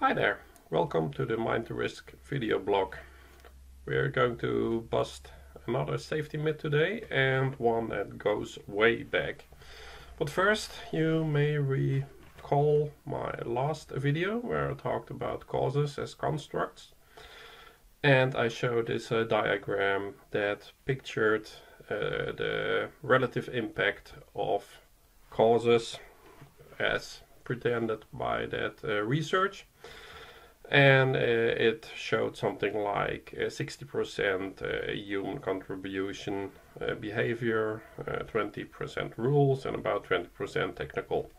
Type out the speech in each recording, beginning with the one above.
Hi there, welcome to the Mind The Risk video blog. We're going to bust another safety myth today and one that goes way back. But first, you may recall my last video where I talked about causes as constructs. And I showed this uh, diagram that pictured uh, the relative impact of causes as pretended by that uh, research and uh, it showed something like 60% uh, uh, human contribution behavior, 20% rules and about 20% technical.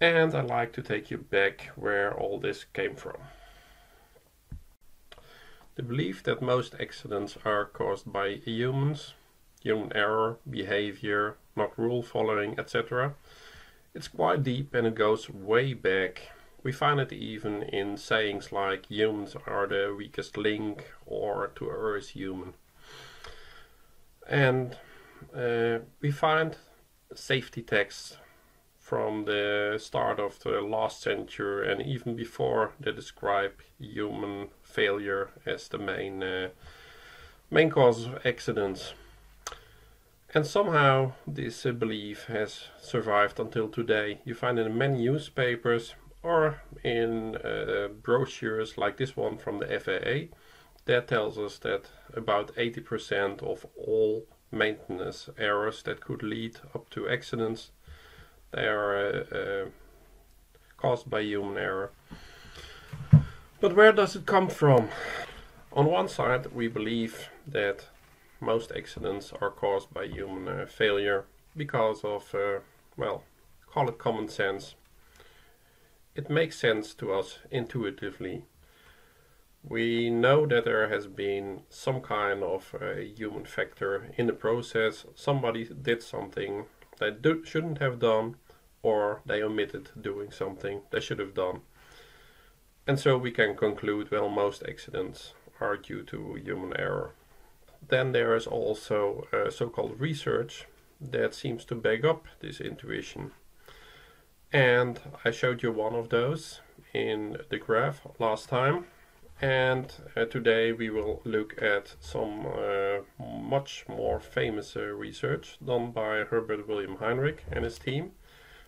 And I'd like to take you back where all this came from. The belief that most accidents are caused by humans, human error, behavior, not rule following, etc. It's quite deep and it goes way back. We find it even in sayings like humans are the weakest link or to err is human. And uh, we find safety texts from the start of the last century and even before they describe human failure as the main uh, main cause of accidents. And somehow this uh, belief has survived until today. You find it in many newspapers or in uh, brochures like this one from the FAA that tells us that about 80% of all maintenance errors that could lead up to accidents they are uh, uh, caused by human error. But where does it come from? On one side we believe that most accidents are caused by human uh, failure because of, uh, well, call it common sense. It makes sense to us intuitively. We know that there has been some kind of uh, human factor in the process. Somebody did something they do, shouldn't have done, or they omitted doing something they should have done. And so we can conclude, well, most accidents are due to human error. Then there is also uh, so-called research that seems to back up this intuition. And I showed you one of those in the graph last time. And uh, today we will look at some uh, much more famous uh, research done by Herbert William Heinrich and his team,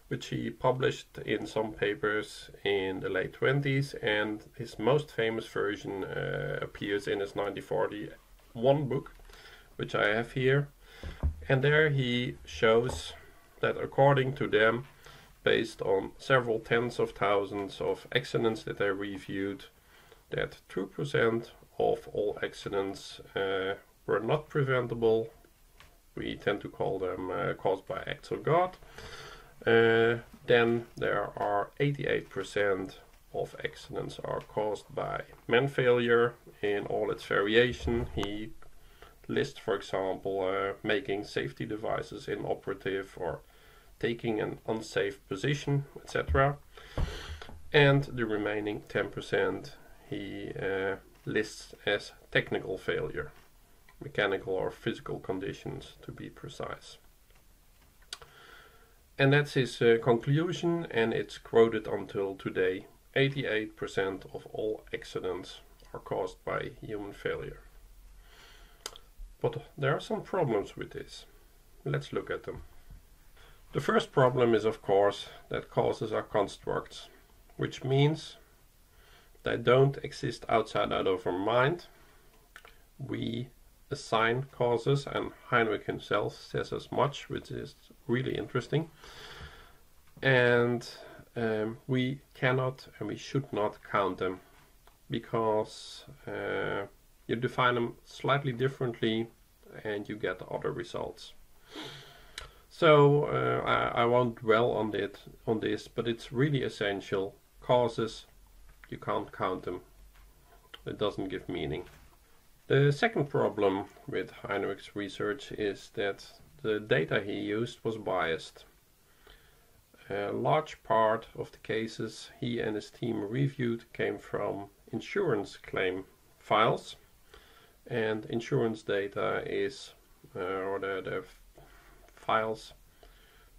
which he published in some papers in the late 20s. And his most famous version uh, appears in his 1941 book, which I have here. And there he shows that according to them, based on several tens of thousands of accidents that I reviewed, that 2% of all accidents uh, were not preventable. We tend to call them uh, caused by acts of God. Uh, then there are 88% of accidents are caused by man failure in all its variation. He lists, for example, uh, making safety devices inoperative or taking an unsafe position, etc. And the remaining 10% he uh, lists as technical failure, mechanical or physical conditions to be precise. And that's his uh, conclusion, and it's quoted until today 88% of all accidents are caused by human failure. But there are some problems with this. Let's look at them. The first problem is of course that causes are constructs, which means they don't exist outside our mind. We assign causes and Heinrich himself says as much, which is really interesting. And um, we cannot and we should not count them because uh, you define them slightly differently and you get other results. So uh, I, I, won't dwell on it on this, but it's really essential. Causes, you can't count them. It doesn't give meaning. The second problem with Heinrich's research is that the data he used was biased. A large part of the cases he and his team reviewed came from insurance claim files and insurance data is uh, or the, the files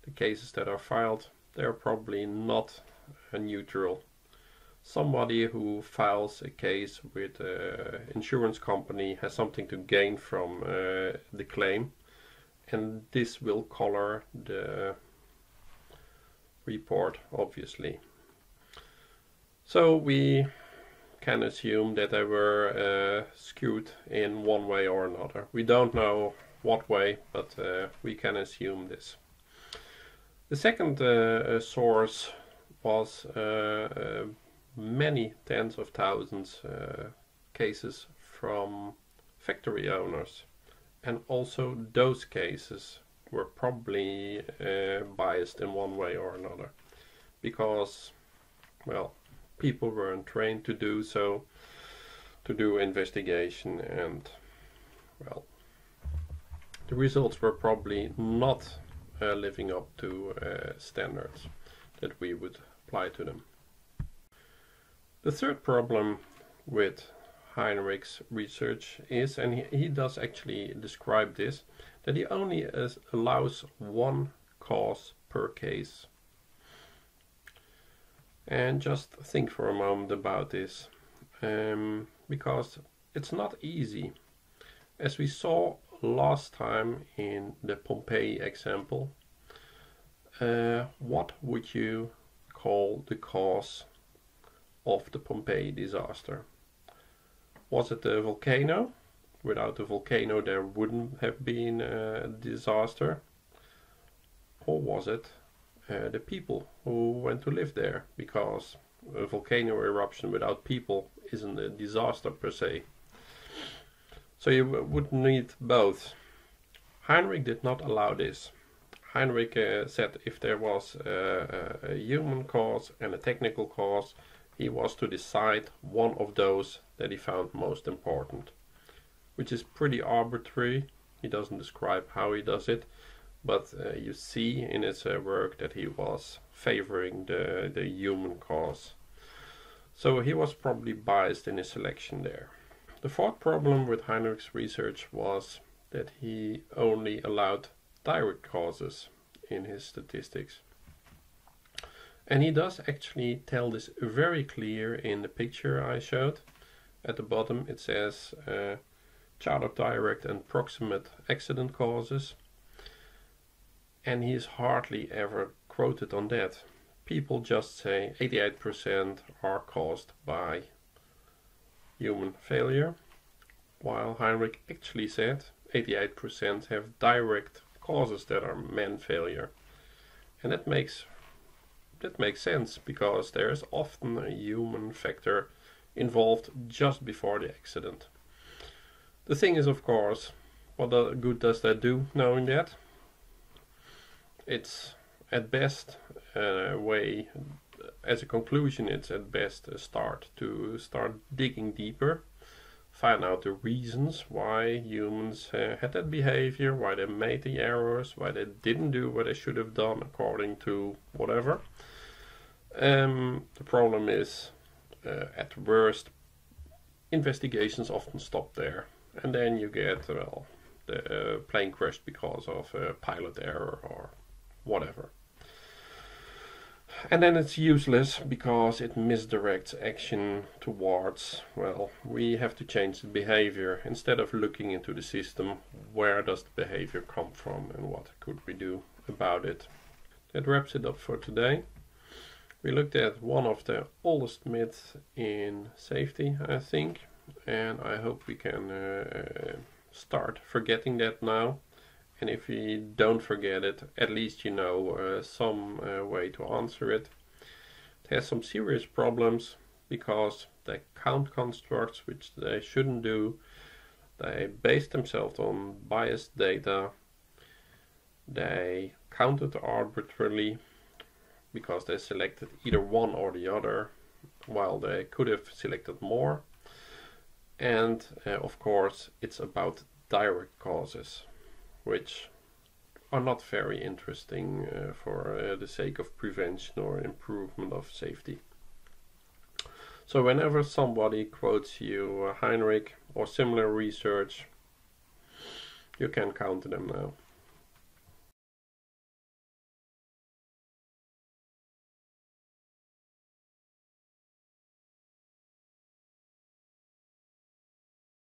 the cases that are filed they're probably not uh, neutral. Somebody who files a case with an insurance company has something to gain from uh, the claim and this will color the report obviously. So we can assume that they were uh, skewed in one way or another. We don't know what way but uh, we can assume this. The second uh, source was uh, many tens of thousands uh, cases from factory owners. And also those cases were probably uh, biased in one way or another. Because well people weren't trained to do so to do investigation and well the results were probably not uh, living up to uh, standards that we would apply to them the third problem with Heinrich's research is, and he, he does actually describe this, that he only is, allows one cause per case. And just think for a moment about this, um, because it's not easy. As we saw last time in the Pompeii example, uh, what would you call the cause of the Pompeii disaster. Was it the volcano? Without the volcano there wouldn't have been a disaster. Or was it uh, the people who went to live there? Because a volcano eruption without people isn't a disaster per se. So you would need both. Heinrich did not allow this. Heinrich uh, said if there was uh, a human cause and a technical cause, he was to decide one of those that he found most important, which is pretty arbitrary. He doesn't describe how he does it, but uh, you see in his uh, work that he was favoring the, the human cause. So he was probably biased in his selection there. The fourth problem with Heinrich's research was that he only allowed direct causes in his statistics. And he does actually tell this very clear in the picture I showed. At the bottom it says uh, chart of direct and proximate accident causes. And he is hardly ever quoted on that. People just say 88% are caused by human failure, while Heinrich actually said 88% have direct causes that are man failure. And that makes that makes sense because there is often a human factor involved just before the accident. The thing is, of course, what good does that do knowing that? It's at best a way, as a conclusion, it's at best a start to start digging deeper, find out the reasons why humans uh, had that behavior, why they made the errors, why they didn't do what they should have done according to whatever um, the problem is, uh, at worst, investigations often stop there, and then you get well, the uh, plane crashed because of a pilot error or whatever. And then it's useless because it misdirects action towards, well, we have to change the behavior. Instead of looking into the system, where does the behavior come from and what could we do about it? That wraps it up for today. We looked at one of the oldest myths in safety, I think, and I hope we can uh, start forgetting that now. And if we don't forget it, at least you know uh, some uh, way to answer it. It has some serious problems because they count constructs which they shouldn't do. They base themselves on biased data. They counted arbitrarily because they selected either one or the other while they could have selected more and uh, of course it's about direct causes which are not very interesting uh, for uh, the sake of prevention or improvement of safety. So whenever somebody quotes you uh, Heinrich or similar research, you can count them now.